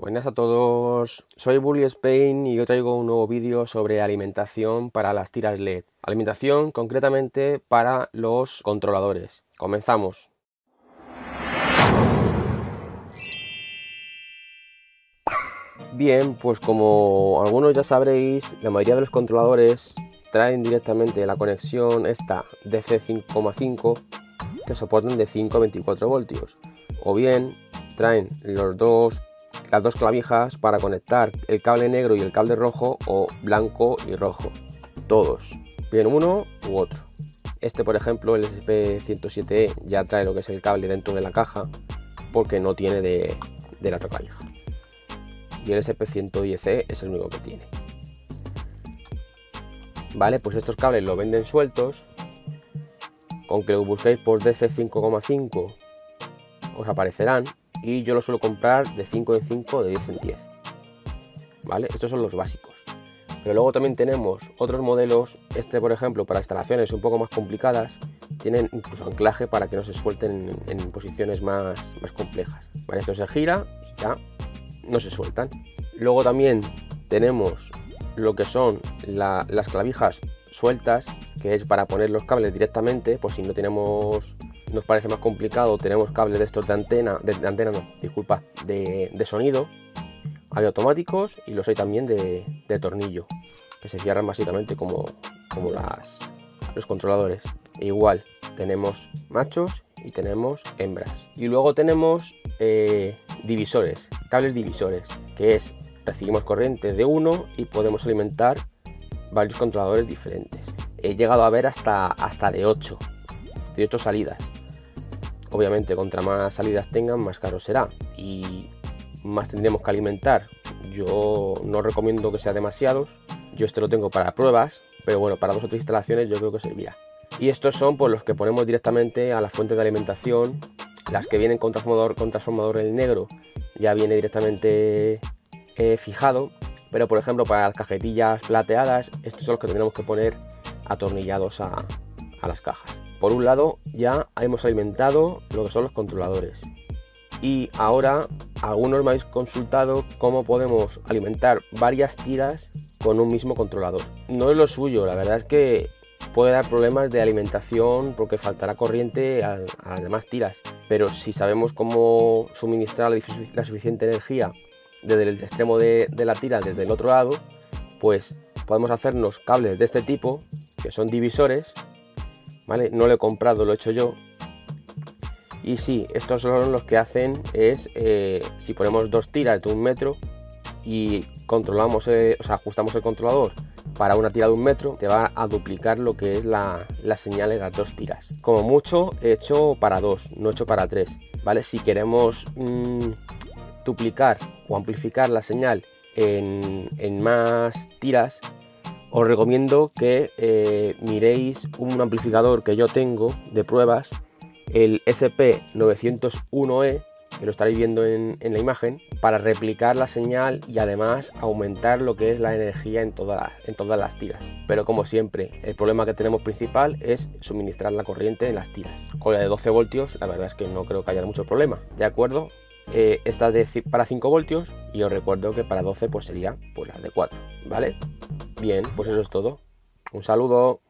Buenas a todos, soy Bully Spain y hoy traigo un nuevo vídeo sobre alimentación para las tiras LED. Alimentación concretamente para los controladores. Comenzamos. Bien, pues como algunos ya sabréis, la mayoría de los controladores traen directamente la conexión esta DC 5,5 que soportan de 5 a 24 voltios o bien traen los dos las dos clavijas para conectar el cable negro y el cable rojo o blanco y rojo. Todos, bien uno u otro. Este, por ejemplo, el SP107E ya trae lo que es el cable dentro de la caja porque no tiene de, la otra clavija. Y el SP110E es el único que tiene. Vale, pues estos cables lo venden sueltos. Con que lo busquéis por DC 5,5 os aparecerán y yo lo suelo comprar de 5 en 5, de 10 en 10. ¿Vale? Estos son los básicos. Pero luego también tenemos otros modelos, este por ejemplo para instalaciones un poco más complicadas, tienen incluso anclaje para que no se suelten en, posiciones más, más complejas. Esto se gira y ya no se sueltan. Luego también tenemos lo que son las clavijas sueltas, que es para poner los cables directamente, por si no tenemos nos parece más complicado, tenemos cables de estos de antena, de, antena no, disculpa, de, sonido. Hay automáticos y los hay también de, tornillo, que se cierran básicamente como, como las, los controladores. E igual, tenemos machos y tenemos hembras. Y luego tenemos eh, divisores, cables divisores, que es recibimos corriente de uno y podemos alimentar varios controladores diferentes. He llegado a ver hasta, hasta de 8, de 8 salidas. Obviamente, contra más salidas tengan, más caro será y más tendremos que alimentar. Yo no recomiendo que sea demasiados. Yo este lo tengo para pruebas, pero bueno, para dos o tres instalaciones yo creo que servirá. Y estos son pues, los que ponemos directamente a la fuente de alimentación. Las que vienen con transformador, con transformador en negro ya viene directamente eh, fijado. Pero por ejemplo, para las cajetillas plateadas, estos son los que tenemos que poner atornillados a las cajas. Por un lado ya hemos alimentado lo que son los controladores. Y ahora algunos me habéis consultado cómo podemos alimentar varias tiras con un mismo controlador. No es lo suyo, la verdad es que puede dar problemas de alimentación porque faltará corriente a, las demás tiras. Pero si sabemos cómo suministrar la, suficiente energía desde el extremo de, la tira, desde el otro lado, pues podemos hacernos cables de este tipo, que son divisores, no lo he comprado, lo he hecho yo. Y sí, estos son los que hacen es, eh, si ponemos dos tiras de un metro y controlamos, o sea, ajustamos el controlador para una tira de un metro, te va a duplicar lo que es la, señal de las dos tiras. Como mucho, he hecho para dos, no he hecho para tres, ¿vale? Si queremos mm, duplicar o amplificar la señal en, en más tiras, os recomiendo que eh, miréis un amplificador que yo tengo de pruebas, el SP901E, que lo estaréis viendo en, la imagen, para replicar la señal y además aumentar lo que es la energía en, todas las tiras. Pero como siempre, el problema que tenemos principal es suministrar la corriente en las tiras. Con la de 12 voltios, la verdad es que no creo que haya mucho problema, ¿de acuerdo? Eh, esta de para 5 voltios y os recuerdo que para 12 pues sería pues la de 4, ¿vale? Bien, pues eso es todo. Un saludo.